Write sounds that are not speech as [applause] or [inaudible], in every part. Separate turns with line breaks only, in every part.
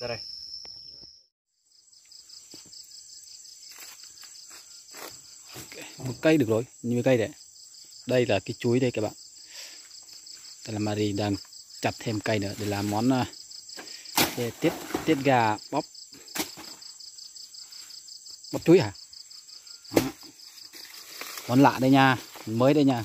ra đây.
Một cây được rồi, như cây đấy. Đây là cái chuối đây các bạn. Đây là Marie đang chặt thêm cây nữa để làm món à, để tiết tiết gà bóp. Bóp chuối hả? Món lạ đây nha mới đây nha.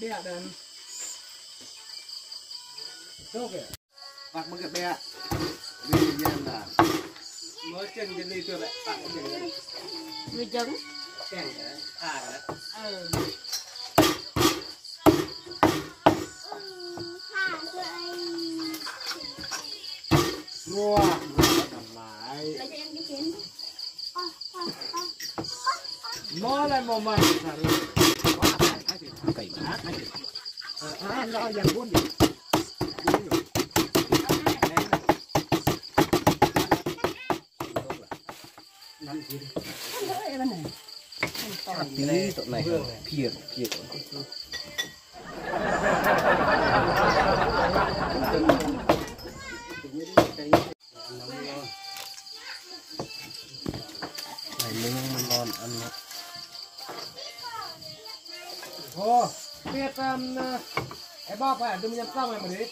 bè đen Đâu kìa. Mặc một cái bè. Đi nhiên là mới chân chân đi tôi lại tặng cái này.
người trứng
Kèn cái à cái đấy.
ừ
lại. Cầm lại. Nó lại gì mình.
cây
À, nó dần buôn đi.
tí tụi này kia kia này ngon ăn
Ồ, biết um, cái bóp phải đừng nhắm xong này mà đi.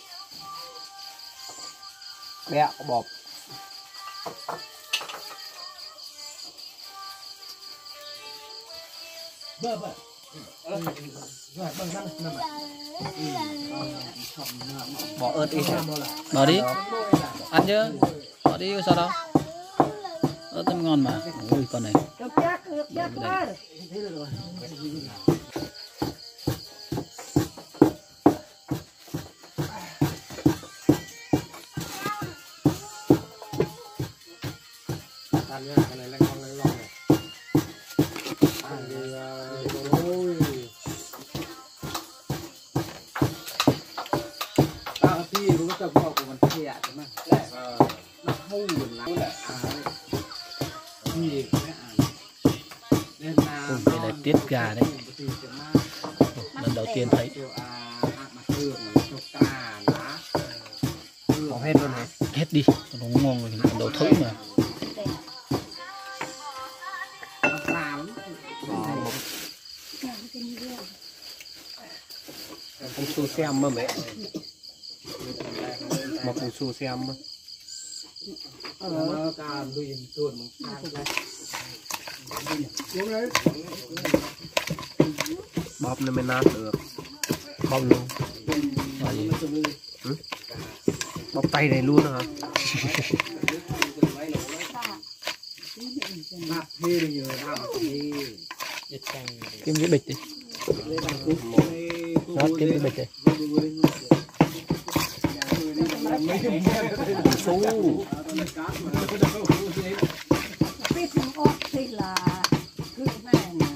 bẹ bọp
Bơ bơ.
Bỏ ớt đi. Bỏ đi. Ăn chứ. Bỏ đi sao đâu? Ớt nó ngon mà. Ui con này
ăn nhá, cái này lanh con lanh lon này. Ăn thì ôi. Tao thì cũng có tập vào của mình thì ạ, không? Ờ, nó hâu mình lắm. À, ăn. Nên là
đây là tiết gà đấy lần đầu tiên thấy
Bỏ hết luôn này.
hết đi nó ngon rồi lần đầu thử mà
đuôi tuôn mà. Xuống đấy.
bóp nó mới nát được
bóc luôn Rồi gì?
bóp tay này luôn hả [laughs]
kiếm cái bịch đi nó kiếm cái bịch đi
Số.
biết thằng ốc thì là cứ này nè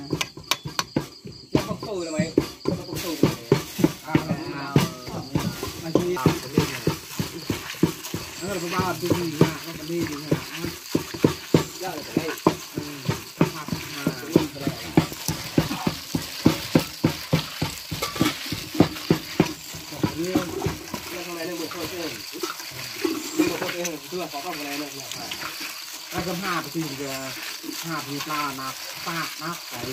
Nó là bao tôi gì mà nó đi thì như thằng này nó một thôi chứ nó một thôi chứ thưa có con này nó là phải nó gầm hà thì thì hà thì là là pha nó cái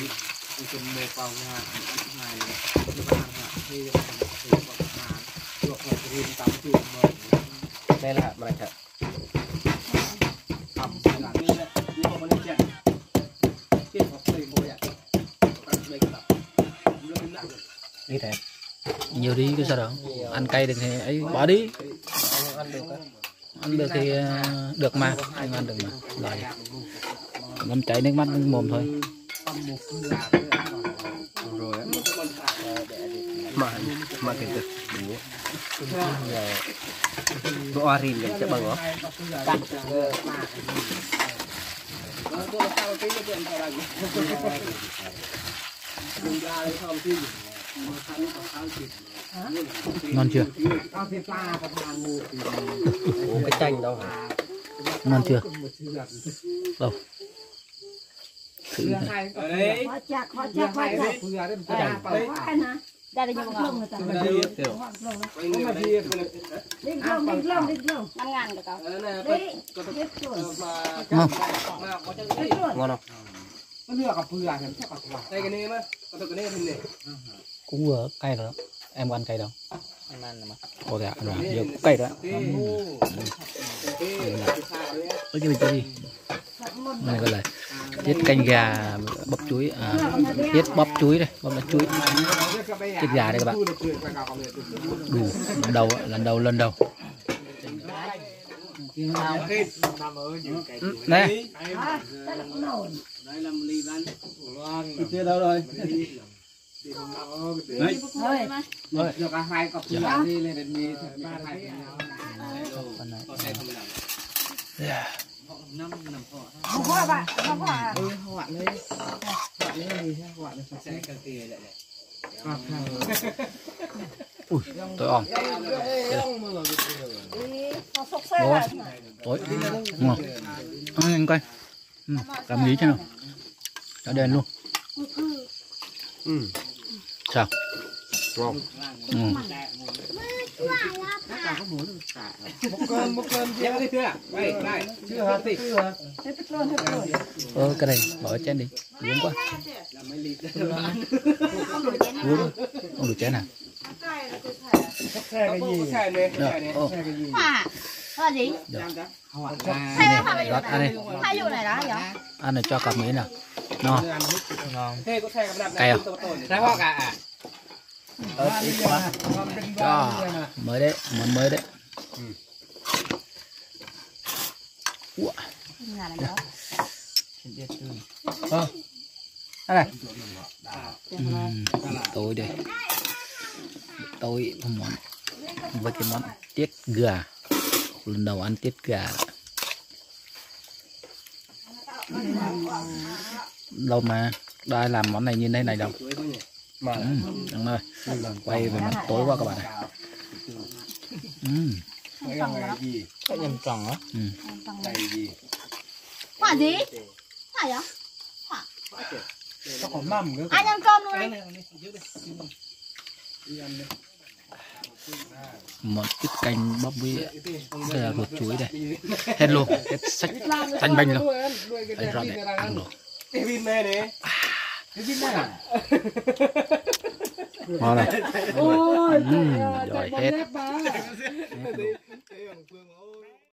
thì cần một vào nhà này thì ba là thì thì có hà được một thì tám triệu
đây là mà
chợ tầm là như vậy như một con chuyện tiền học thầy bồi ạ
như thế.
Nhiều đi cái sao đó ăn cây thì ấy bỏ đi.
Ăn được
thì ờ, được mà anh ăn được mà. Lời làm chảy nước mắt nước mồm thôi.
Mà mà thì được đúng bộ arin này sẽ bằng đó.
Hãy subscribe cho kênh Ghiền Mì Gõ Để không bỏ lỡ những video hấp dẫn
ngon chưa
cái chanh đâu hả
ngon chưa đâu thử này
đây là nhiều ngon
ngon không
cũng vừa cay rồi đó em có ăn cay đâu.
Em ăn mà.
Có thể ăn vào nhiều cũng cay
đấy ừ.
Ừ. Cái gì này gọi là tiết canh gà bắp chuối. À, tiết bắp chuối đây bắp lá chuối. Tiết gà đây các bạn. Đủ lần đầu lần đầu lần đầu. Nè đây
là đâu rồi.
เฮ้ย
rồi được cả hai cặp พื่อนี่เลยเป็นมีบ้านไทย
con này
น้ำน้ำพอ
เอาพ่อป่ะเอาพ่อ
เออหวานเลยหวานเลยใช่หวานเลยใส่กระเทียมเลยครับ
ui tôi ỏng
เขาซกเซ่เลย
tối ngon Ôi, anh quay ừ, làm lý cho nào cho đèn luôn
ừ
sao
không
ừ. ờ, cái này bỏ chén đi uống quá uống không được chén
nào cái gì
Hoa gì?
Dạ. dạ. Hoa
này, ăn này.
Hoa này
cho cặp mỹ nào.
เท่ก็แค่กับดับ
cay không
แล้วพ่อกะ
ờ, ít quá cho mới đấy món mới đấy Ủa,
nhà này đó
đây này Ừm, tối đây tối món với cái món tiết gà lần đầu ăn tiết gà đâu mà đây làm món này như thế này đâu.
Mà.
Ừ, đúng rồi. Quay về mặt tối quá các bạn này ừ,
cái nhầm tròn á.
Ừ.
hoa gì? Hoa vậy
có còn mầm nữa
ăn cơm luôn đi
một tiết canh bắp với đây là ruột chuối đây. Hết luôn. Hết sách. Xanh banh luôn. Đây này ăn rồi
Tevinme này. Tevinme à?
Ngon này. Ôi, giỏi hết.